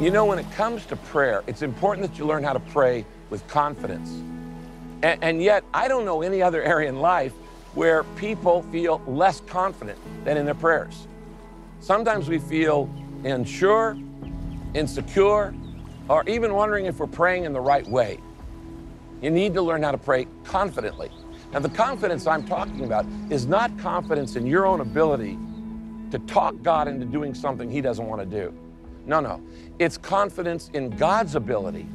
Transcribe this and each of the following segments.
You know, when it comes to prayer, it's important that you learn how to pray with confidence. And, and, yet, I don't know any other area in life where people feel less confident than in their prayers. Sometimes we feel unsure, insecure, or even wondering if we're praying in the right way. You need to learn how to pray confidently. Now, the confidence I'm talking about is not confidence in your own ability to talk God into doing something He doesn't want to do. No, no. It's confidence in God's ability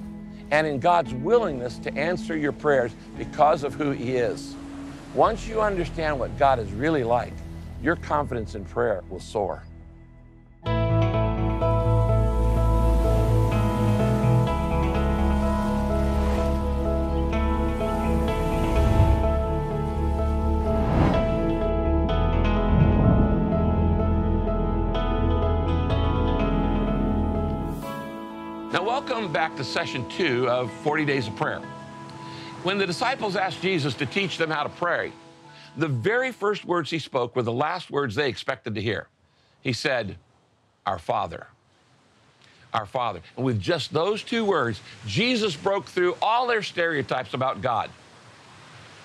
and in God's willingness to answer your prayers because of who He is. Once you understand what God is really like, your confidence in prayer will soar. Welcome back to session two of 40 Days of Prayer. When the disciples asked Jesus to teach them how to pray, the very first words he spoke were the last words they expected to hear. He said, Our Father. Our Father. And with just those two words, Jesus broke through all their stereotypes about God.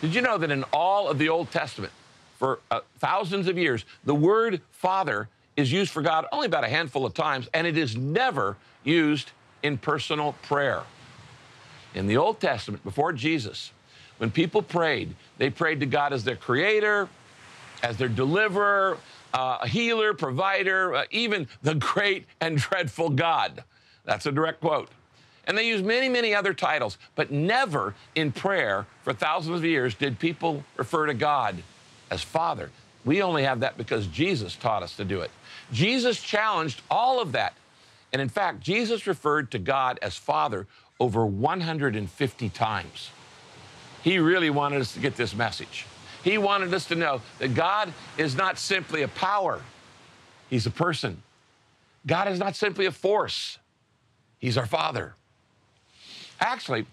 Did you know that in all of the Old Testament, for uh, thousands of years, the word Father is used for God only about a handful of times, and it is never used in personal prayer. In the Old Testament, before Jesus, when people prayed, they prayed to God as their creator, as their deliverer, uh, a healer, provider, uh, even the great and dreadful God. That's a direct quote. And they used many, many other titles, but never in prayer for thousands of years did people refer to God as Father. We only have that because Jesus taught us to do it. Jesus challenged all of that and in fact, Jesus referred to God as Father over 150 times. He really wanted us to get this message. He wanted us to know that God is not simply a power, He's a person. God is not simply a force, He's our Father. Actually,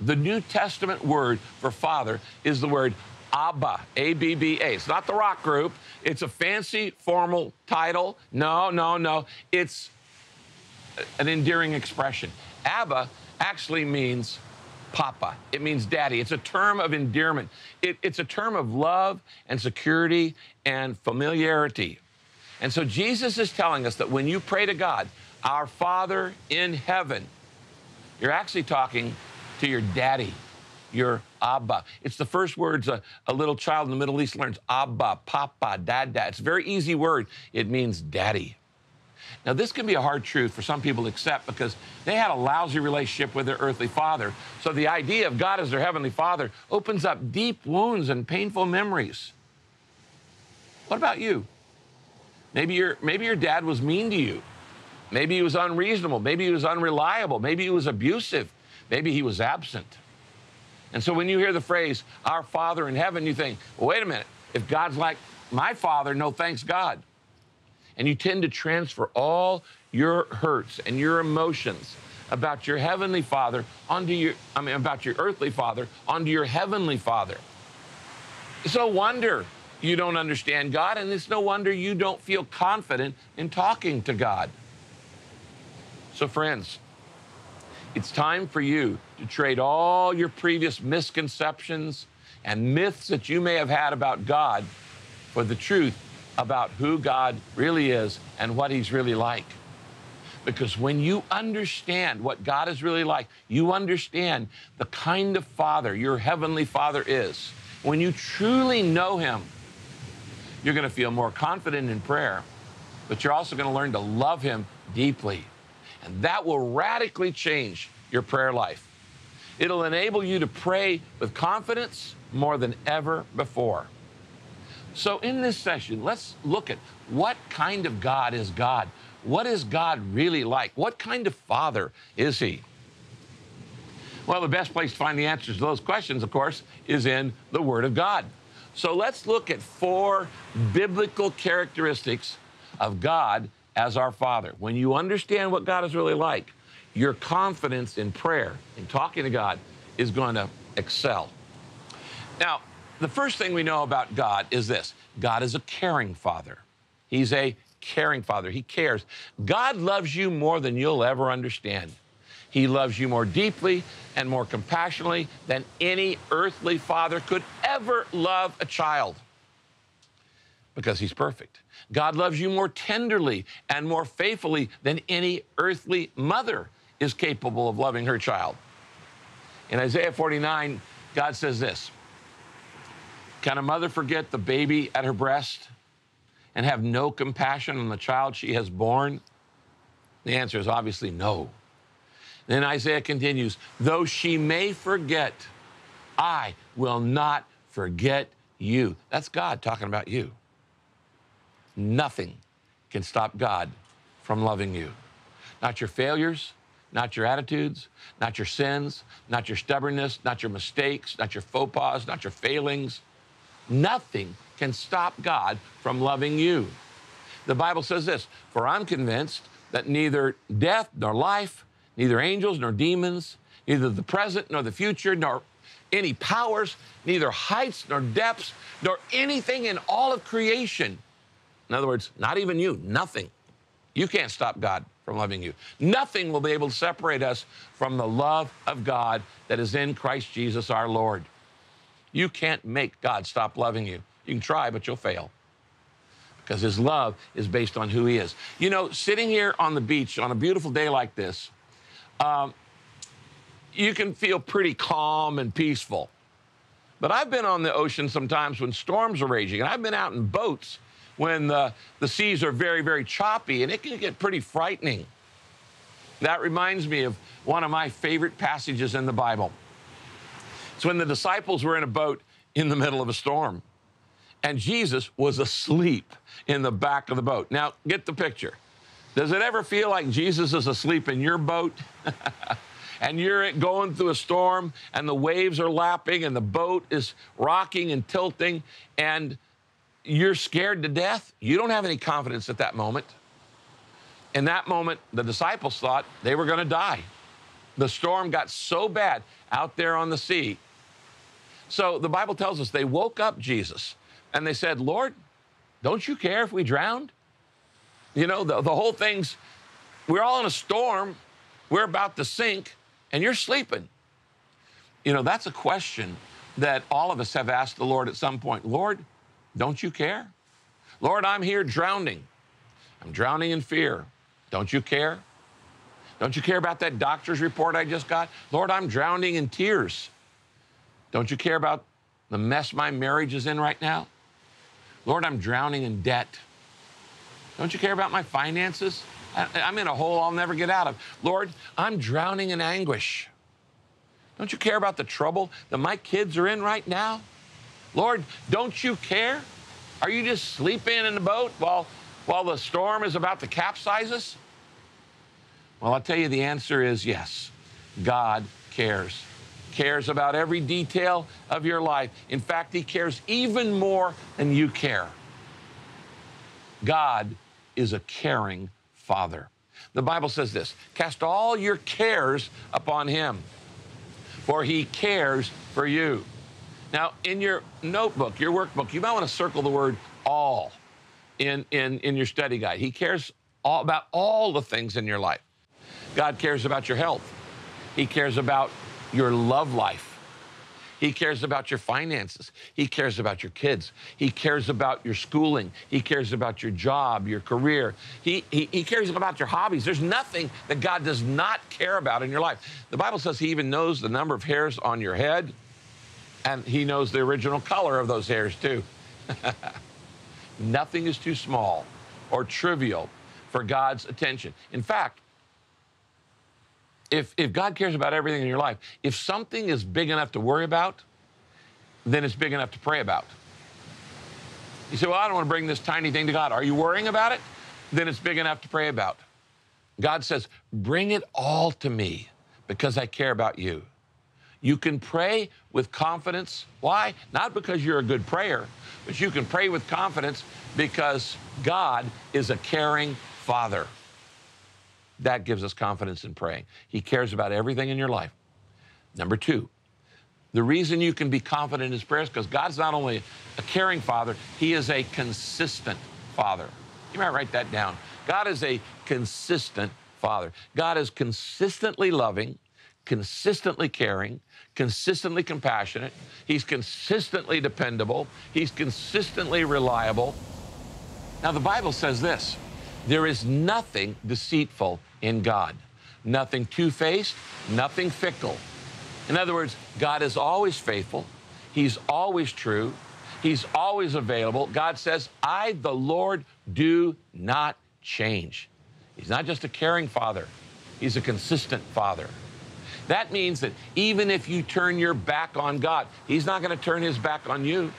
the New Testament word for Father is the word Abba, A B B A. It's not the rock group, it's a fancy formal title. No, no, no. It's an endearing expression. Abba actually means papa. It means daddy. It's a term of endearment. It, it's a term of love and security and familiarity. And so Jesus is telling us that when you pray to God, our Father in heaven, you're actually talking to your daddy, your Abba. It's the first words a, a little child in the Middle East learns Abba, Papa, Dada. It's a very easy word. It means daddy. Now, this can be a hard truth for some people to accept because they had a lousy relationship with their earthly father. So the idea of God as their heavenly father opens up deep wounds and painful memories. What about you? Maybe your, maybe your dad was mean to you. Maybe he was unreasonable. Maybe he was unreliable. Maybe he was abusive. Maybe he was absent. And so when you hear the phrase, our Father in heaven, you think, well, wait a minute. If God's like my Father, no thanks God and you tend to transfer all your hurts and your emotions about your heavenly father onto your I mean about your earthly father onto your heavenly father. It's no wonder you don't understand God and it's no wonder you don't feel confident in talking to God. So friends, it's time for you to trade all your previous misconceptions and myths that you may have had about God for the truth about who God really is and what He's really like. Because when you understand what God is really like, you understand the kind of Father your Heavenly Father is. When you truly know Him, you're going to feel more confident in prayer, but you're also going to learn to love Him deeply. And that will radically change your prayer life. It'll enable you to pray with confidence more than ever before. So, in this session, let's look at what kind of God is God? What is God really like? What kind of father is He? Well, the best place to find the answers to those questions, of course, is in the Word of God. So let's look at four biblical characteristics of God as our Father. When you understand what God is really like, your confidence in prayer, and talking to God, is going to excel. Now, the first thing we know about God is this God is a caring father. He's a caring Father. He cares. God loves you more than you'll ever understand. He loves you more deeply and more compassionately than any earthly father could ever love a child because he's perfect. God loves you more tenderly and more faithfully than any earthly mother is capable of loving her child. In Isaiah 49, God says this Can a mother forget the baby at her breast and have no compassion on the child she has born? The answer is obviously no. Then Isaiah continues, though she may forget, I will not forget you. That's God talking about you. Nothing can stop God from loving you. Not your failures, not your attitudes, not your sins, not your stubbornness, not your mistakes, not your faux pas, not your failings. Nothing can stop God from loving you. The Bible says this For I'm convinced that neither death nor life, neither angels nor demons, neither the present nor the future, nor any powers, neither heights nor depths, nor anything in all of creation. In other words, not even you, nothing. You can't stop God from loving you. Nothing will be able to separate us from the love of God that is in Christ Jesus our Lord. You can't make God stop loving you. You can try, but you'll fail because his love is based on who he is. You know, sitting here on the beach on a beautiful day like this, um, you can feel pretty calm and peaceful. But I've been on the ocean sometimes when storms are raging, and I've been out in boats when the, the seas are very, very choppy, and it can get pretty frightening. That reminds me of one of my favorite passages in the Bible. It's when the disciples were in a boat in the middle of a storm, and Jesus was asleep in the back of the boat. Now, get the picture. Does it ever feel like Jesus is asleep in your boat? and you're going through a storm and the waves are lapping and the boat is rocking and tilting and you're scared to death? You don't have any confidence at that moment. In that moment, the disciples thought they were going to die. The storm got so bad out there on the sea. So the Bible tells us they woke up Jesus and they said, Lord, don't you care if we drowned? You know, the, the whole thing's, we're all in a storm, we're about to sink, and you're sleeping. You know, that's a question that all of us have asked the Lord at some point Lord, don't you care? Lord, I'm here drowning. I'm drowning in fear. Don't you care? Don't you care about that doctor's report I just got? Lord, I'm drowning in tears. Don't you care about the mess my marriage is in right now? Lord, I'm drowning in debt. Don't you care about my finances? I'm in a hole I'll never get out of. Lord, I'm drowning in anguish. Don't you care about the trouble that my kids are in right now? Lord, don't you care? Are you just sleeping in the boat while, while the storm is about to capsize us? Well, I'll tell you the answer is yes. God cares. Cares about every detail of your life. In fact, He cares even more than you care. God is a caring Father. The Bible says this cast all your cares upon Him, for He cares for you. Now, in your notebook, your workbook, you might want to circle the word all in, in, in your study guide. He cares all, about all the things in your life. God cares about your health, He cares about your love life. He cares about your finances. He cares about your kids. He cares about your schooling. He cares about your job, your career. He, he, he cares about your hobbies. There's nothing that God does not care about in your life. The Bible says He even knows the number of hairs on your head, and He knows the original color of those hairs, too. Nothing is too small or trivial for God's attention. In fact, if, if God cares about everything in your life, if something is big enough to worry about, then it's big enough to pray about. You say, Well, I don't want to bring this tiny thing to God. Are you worrying about it? Then it's big enough to pray about. God says, Bring it all to me because I care about you. You can pray with confidence. Why? Not because you're a good prayer, but you can pray with confidence because God is a caring Father. That gives us confidence in praying. He cares about everything in your life. Number two, the reason you can be confident in his prayers because God's not only a caring father, he is a consistent father. You might write that down. God is a consistent Father. God is consistently loving, consistently caring, consistently compassionate. He's consistently dependable. He's consistently reliable. Now, the Bible says this there is nothing deceitful in God, nothing two faced, nothing fickle. In other words, God is always faithful, He's always true, He's always available. God says, I, the Lord, do not change. He's not just a caring father, He's a consistent father. That means that even if you turn your back on God, He's not going to turn His back on you.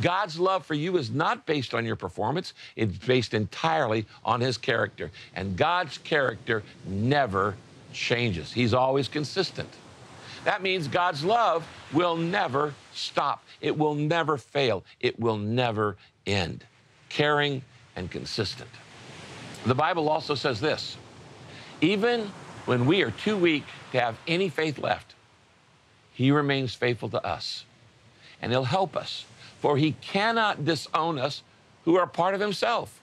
God's love for you is not based on your performance, it's based entirely on His character. And God's character never changes, He's always consistent. That means God's love will never stop, it will never fail, it will never end. Caring and consistent. The Bible also says this even when we are too weak to have any faith left, He remains faithful to us. And He'll help us for he cannot disown us who are part of himself.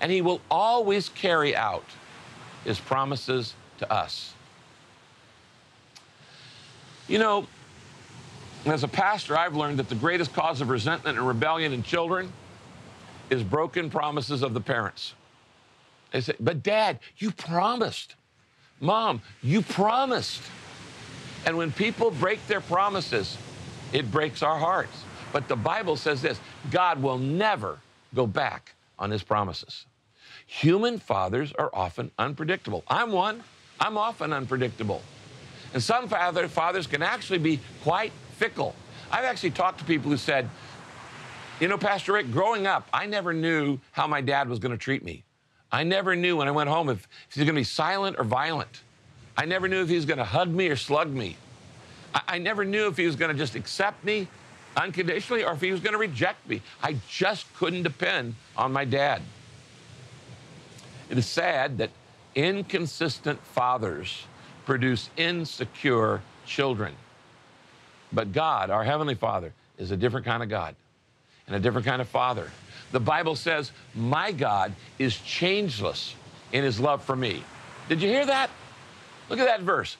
And he will always carry out his promises to us. You know, as a pastor, I've learned that the greatest cause of resentment and rebellion in children is broken promises of the parents. They say, But dad, you promised. Mom, you promised. And when people break their promises, it breaks our hearts. But the Bible says this God will never go back on his promises. Human fathers are often unpredictable. I'm one, I'm often unpredictable. And some father, fathers can actually be quite fickle. I've actually talked to people who said, you know, Pastor Rick, growing up, I never knew how my dad was going to treat me. I never knew when I went home if, if he was going to be silent or violent. I never knew if he was going to hug me or slug me. I, I never knew if he was going to just accept me unconditionally or if he was going to reject me. I just couldn't depend on my dad. It is sad that inconsistent fathers produce insecure children. But God, our Heavenly Father, is a different kind of God and a different kind of Father. The Bible says, My God is changeless in his love for me. Did you hear that? Look at that verse.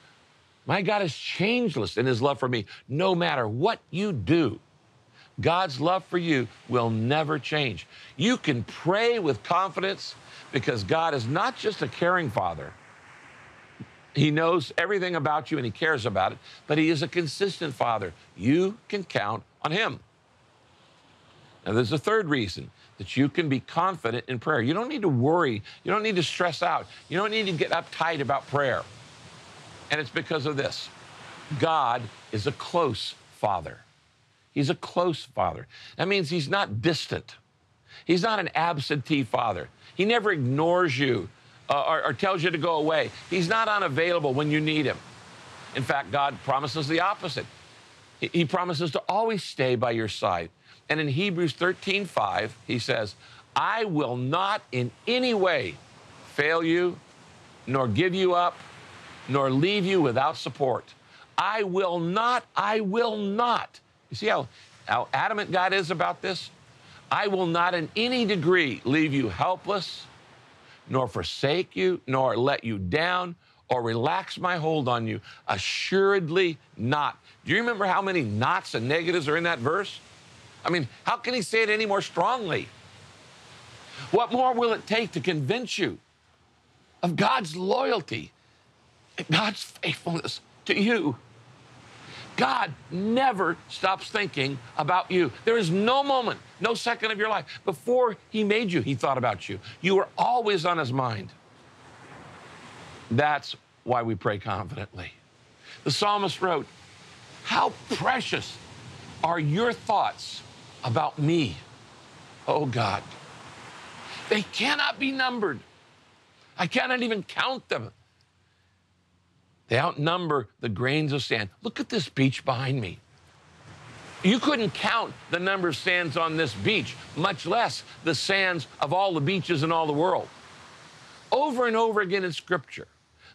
My God is changeless in his love for me. No matter what you do, God's love for you will never change. You can pray with confidence because God is not just a caring father. He knows everything about you and he cares about it, but he is a consistent father. You can count on him. Now, there's a third reason that you can be confident in prayer. You don't need to worry. You don't need to stress out. You don't need to get uptight about prayer. And it's because of this God is a close father. He's a close father. That means he's not distant. He's not an absentee father. He never ignores you uh, or, or tells you to go away. He's not unavailable when you need him. In fact, God promises the opposite. He, he promises to always stay by your side. And in Hebrews 13 5, he says, I will not in any way fail you, nor give you up, nor leave you without support. I will not, I will not. You see how, how adamant God is about this? I will not in any degree leave you helpless, nor forsake you, nor let you down, or relax my hold on you. Assuredly not. Do you remember how many nots and negatives are in that verse? I mean, how can he say it any more strongly? What more will it take to convince you of God's loyalty God's faithfulness to you. God never stops thinking about you. There is no moment, no second of your life. Before He made you, He thought about you. You were always on His mind. That's why we pray confidently. The psalmist wrote, How precious are your thoughts about me, oh God. They cannot be numbered. I cannot even count them. They outnumber the grains of sand. Look at this beach behind me. You couldn't count the number of sands on this beach, much less the sands of all the beaches in all the world. Over and over again in Scripture,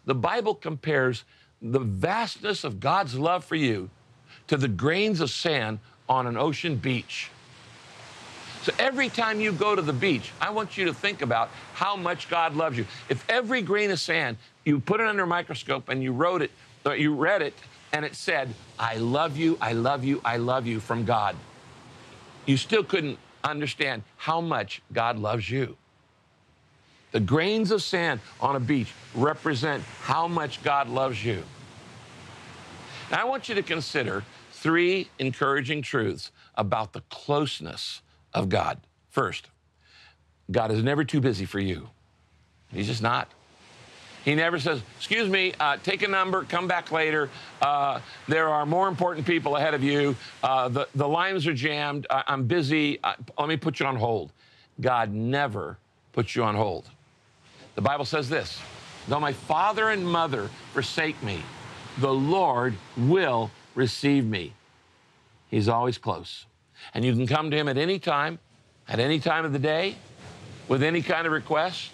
the Bible compares the vastness of God's love for you to the grains of sand on an ocean beach. So every time you go to the beach, I want you to think about how much God loves you. If every grain of sand, you put it under a microscope and you wrote it, or you read it, and it said, I love you, I love you, I love you from God, you still couldn't understand how much God loves you. The grains of sand on a beach represent how much God loves you. Now, I want you to consider three encouraging truths about the closeness of God. First, God is never too busy for you, He's just not. He never says, Excuse me, uh, take a number, come back later. Uh, there are more important people ahead of you. Uh, the, the lines are jammed. I, am busy. Uh, let me put you on hold. God never puts you on hold. The Bible says this Though my father and mother forsake me, the Lord will receive me. He's always close. And you can come to Him at any time, at any time of the day, with any kind of request.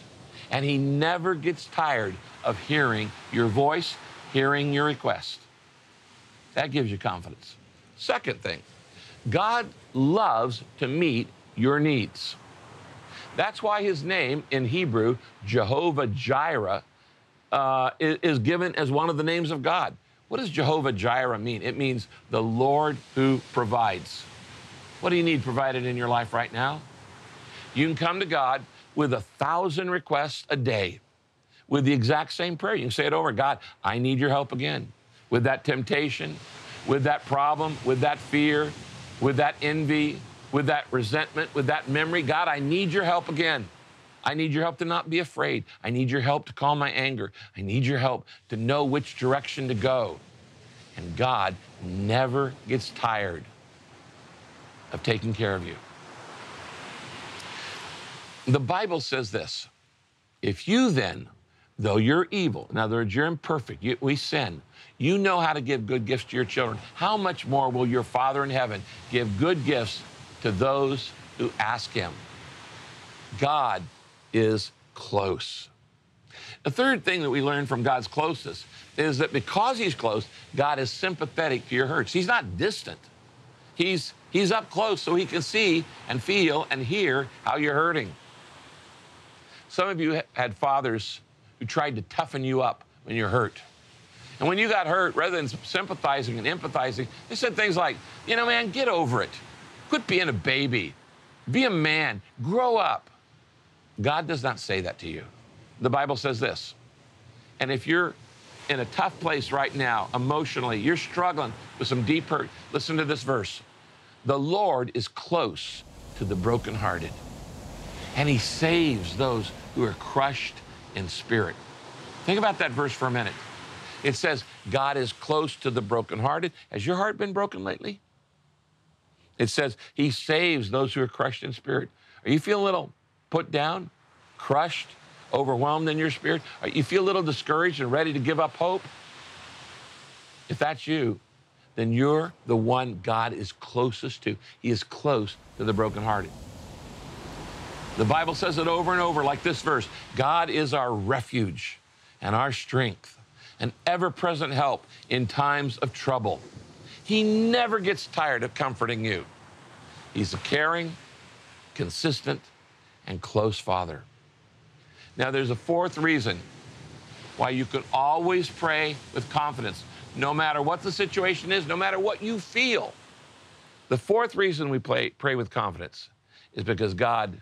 And He never gets tired of hearing your voice, hearing your request. That gives you confidence. Second thing, God loves to meet your needs. That's why his name in Hebrew, Jehovah Jireh, uh, is, is given as one of the names of God. What does Jehovah Jireh mean? It means the Lord who provides. What do you need provided in your life right now? You can come to God with a thousand requests a day with the exact same prayer. You can say it over God, I need your help again. With that temptation, with that problem, with that fear, with that envy, with that resentment, with that memory. God, I need your help again. I need your help to not be afraid. I need your help to calm my anger. I need your help to know which direction to go. And God never gets tired of taking care of you. The Bible says this if you then, though you're evil, in other words, you're imperfect, you, we sin, you know how to give good gifts to your children, how much more will your Father in heaven give good gifts to those who ask Him? God is close. The third thing that we learn from God's closeness is that because He's close, God is sympathetic to your hurts. He's not distant. He's, he's up close so He can see and feel and hear how you're hurting. Some of you had fathers who tried to toughen you up when you're hurt. And when you got hurt, rather than sympathizing and empathizing, they said things like, you know, man, get over it. Quit being a baby. Be a man. Grow up. God does not say that to you. The Bible says this. And if you're in a tough place right now, emotionally, you're struggling with some deep hurt, listen to this verse. The Lord is close to the brokenhearted, and He saves those who are crushed in spirit. Think about that verse for a minute. It says, God is close to the brokenhearted. Has your heart been broken lately? It says, He saves those who are crushed in spirit. Are you feeling a little put down, crushed, overwhelmed in your spirit? Are You feel a little discouraged and ready to give up hope? If that's you, then you're the one God is closest to. He is close to the brokenhearted. The Bible says it over and over, like this verse God is our refuge and our strength, an ever present help in times of trouble. He never gets tired of comforting you. He's a caring, consistent, and close father. Now, there's a fourth reason why you could always pray with confidence, no matter what the situation is, no matter what you feel. The fourth reason we pray, pray with confidence is because God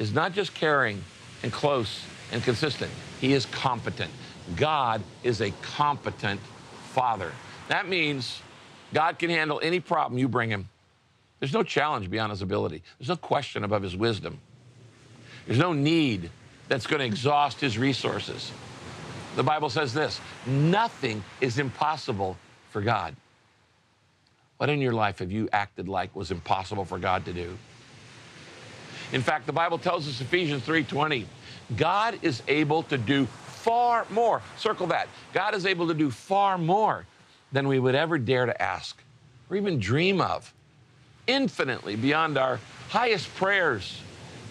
is not just caring and close and consistent, He is competent. God is a competent Father. That means God can handle any problem you bring Him. There's no challenge beyond His ability, there's no question above His wisdom. There's no need that's going to exhaust his resources. The Bible says this nothing is impossible for God. What in your life have you acted like was impossible for God to do? In fact, the Bible tells us Ephesians 3:20, God is able to do far more. Circle that. God is able to do far more than we would ever dare to ask or even dream of. Infinitely beyond our highest prayers,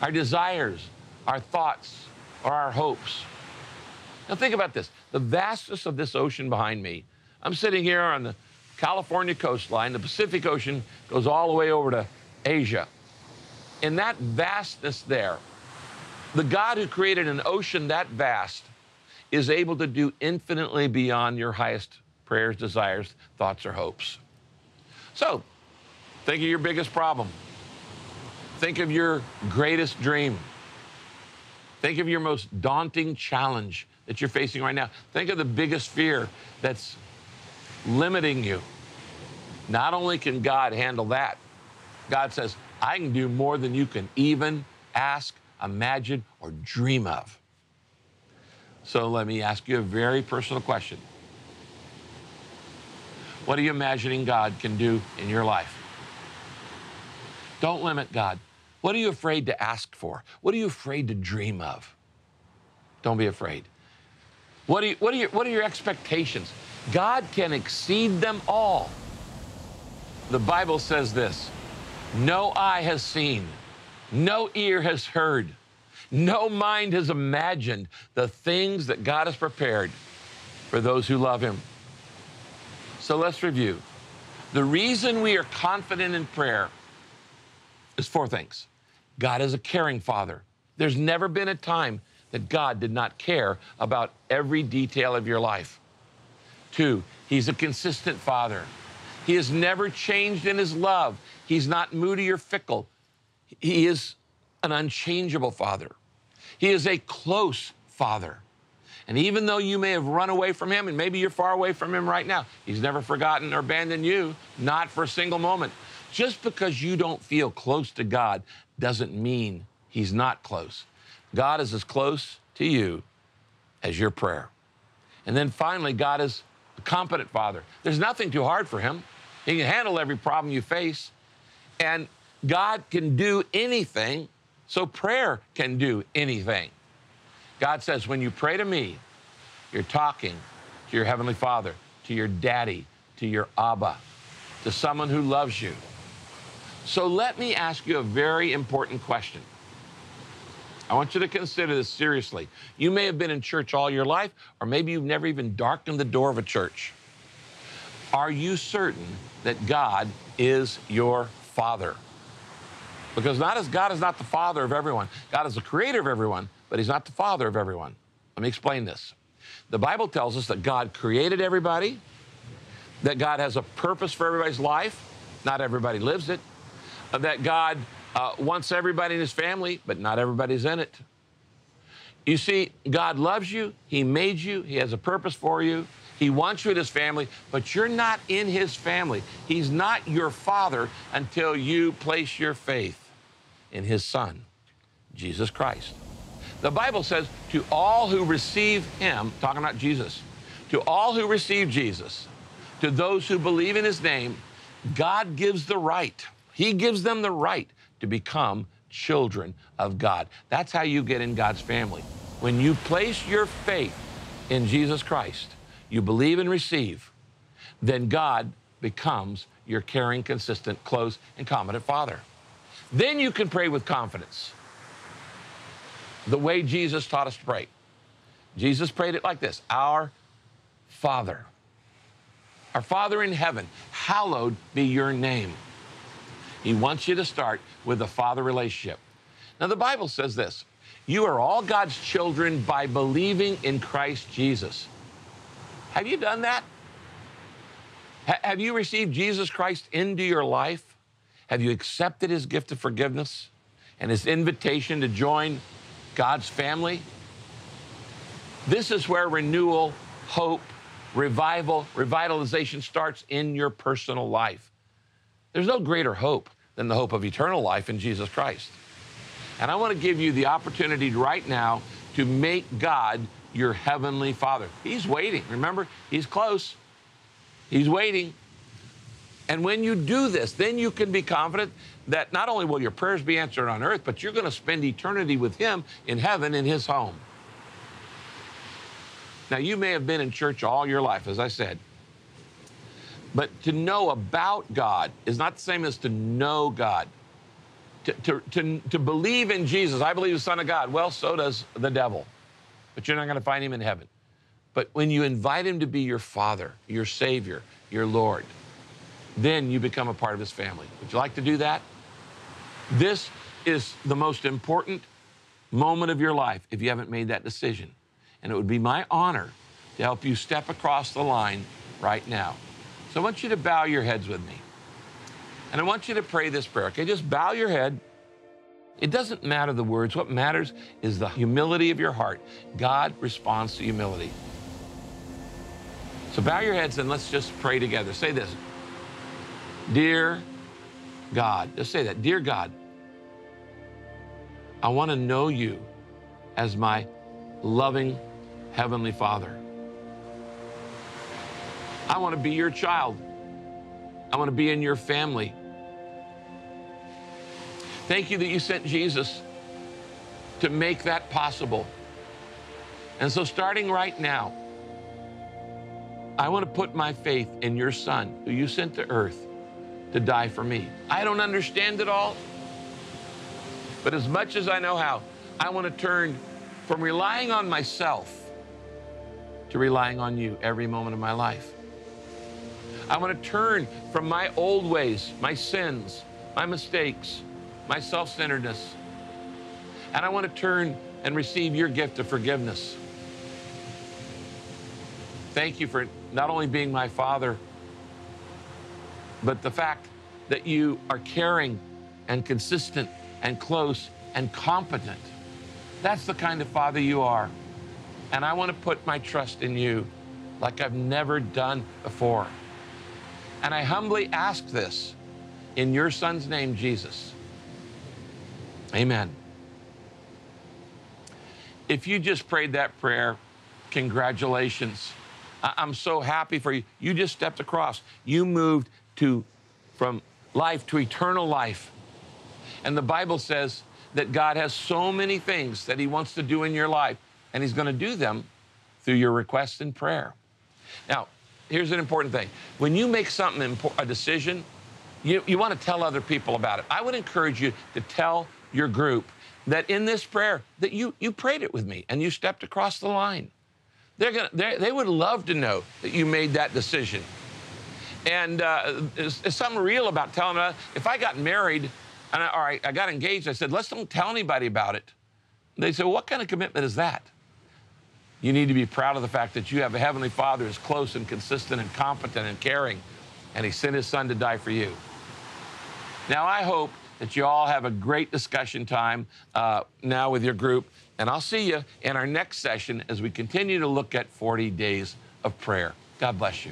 our desires, our thoughts, or our hopes. Now, think about this the vastness of this ocean behind me. I'm sitting here on the California coastline. The Pacific Ocean goes all the way over to Asia. In that vastness there, the God who created an ocean that vast is able to do infinitely beyond your highest prayers, desires, thoughts, or hopes. So, think of your biggest problem. Think of your greatest dream. Think of your most daunting challenge that you're facing right now. Think of the biggest fear that's limiting you. Not only can God handle that, God says, I can do more than you can even ask, imagine, or dream of. So let me ask you a very personal question. What are you imagining God can do in your life? Don't limit God. What are you afraid to ask for? What are you afraid to dream of? Don't be afraid. What are, you, what, are your, what are your expectations? God can exceed them all. The Bible says this no eye has seen, no ear has heard, no mind has imagined the things that God has prepared for those who love Him. So let's review. The reason we are confident in prayer is four things God is a caring Father. There's never been a time that God did not care about every detail of your life. Two, He's a consistent Father. He has never changed in His love. He's not moody or fickle. He is an unchangeable Father. He is a close Father. And even though you may have run away from Him, and maybe you're far away from Him right now, He's never forgotten or abandoned you, not for a single moment. Just because you don't feel close to God doesn't mean He's not close. God is as close to you as your prayer. And then finally, God is a competent Father. There's nothing too hard for Him. He can handle every problem you face. And God can do anything so prayer can do anything. God says, when you pray to me, you're talking to your Heavenly Father, to your daddy, to your Abba, to someone who loves you. So let me ask you a very important question. I want you to consider this seriously. You may have been in church all your life, or maybe you've never even darkened the door of a church. Are you certain that God is your Father? Because not as God is not the father of everyone. God is the creator of everyone, but he's not the father of everyone. Let me explain this. The Bible tells us that God created everybody, that God has a purpose for everybody's life. Not everybody lives it. That God uh, wants everybody in his family, but not everybody's in it. You see, God loves you. He made you. He has a purpose for you. He wants you in his family, but you're not in his family. He's not your father until you place your faith in his son, Jesus Christ. The Bible says, to all who receive him, talking about Jesus, to all who receive Jesus, to those who believe in his name, God gives the right. He gives them the right to become children of God. That's how you get in God's family. When you place your faith in Jesus Christ, you believe and receive, then God becomes your caring, consistent, close, and competent Father. Then you can pray with confidence the way Jesus taught us to pray. Jesus prayed it like this Our Father, our Father in heaven, hallowed be your name. He wants you to start with a father relationship. Now, the Bible says this you are all God's children by believing in Christ Jesus. Have you done that? H- have you received Jesus Christ into your life? Have you accepted his gift of forgiveness and his invitation to join God's family? This is where renewal, hope, revival, revitalization starts in your personal life. There's no greater hope than the hope of eternal life in Jesus Christ. And I want to give you the opportunity right now to make God your heavenly Father. He's waiting. Remember, He's close. He's waiting. And when you do this, then you can be confident that not only will your prayers be answered on earth, but you're going to spend eternity with Him in heaven in His home. Now, you may have been in church all your life, as I said, but to know about God is not the same as to know God. To, to, to, to believe in Jesus, I believe the Son of God, well, so does the devil, but you're not going to find Him in heaven. But when you invite Him to be your Father, your Savior, your Lord, then you become a part of his family. Would you like to do that? This is the most important moment of your life if you haven't made that decision. And it would be my honor to help you step across the line right now. So I want you to bow your heads with me. And I want you to pray this prayer, okay? Just bow your head. It doesn't matter the words. What matters is the humility of your heart. God responds to humility. So bow your heads and let's just pray together. Say this Dear God, just say that. Dear God, I want to know you as my loving Heavenly Father. I want to be your child. I want to be in your family. Thank you that you sent Jesus to make that possible. And so, starting right now, I want to put my faith in your Son, who you sent to earth to die for me. I don't understand it all, but as much as I know how, I want to turn from relying on myself to relying on you every moment of my life. I want to turn from my old ways, my sins, my mistakes, my self centeredness, and I want to turn and receive your gift of forgiveness. Thank you for not only being my father, but the fact that you are caring and consistent and close and competent. That's the kind of father you are. And I want to put my trust in you like I've never done before. And I humbly ask this in your son's name, Jesus. Amen. If you just prayed that prayer, congratulations. I'm so happy for you. You just stepped across. You moved to from life to eternal life. And the Bible says that God has so many things that He wants to do in your life, and He's going to do them through your request and prayer. Now, here's an important thing when you make something, a decision, you, you want to tell other people about it. I would encourage you to tell your group that in this prayer that you, you prayed it with me and you stepped across the line. They're gonna, they're, they would love to know that you made that decision. And uh, something real about telling them. If I got married and I, or I, I got engaged, I said, let's don't tell anybody about it. They said, what kind of commitment is that? You need to be proud of the fact that you have a Heavenly Father who's close and consistent and competent and caring, and He sent His Son to die for you. Now, I hope that you all have a great discussion time uh, now with your group, and I'll see you in our next session as we continue to look at 40 days of prayer. God bless you.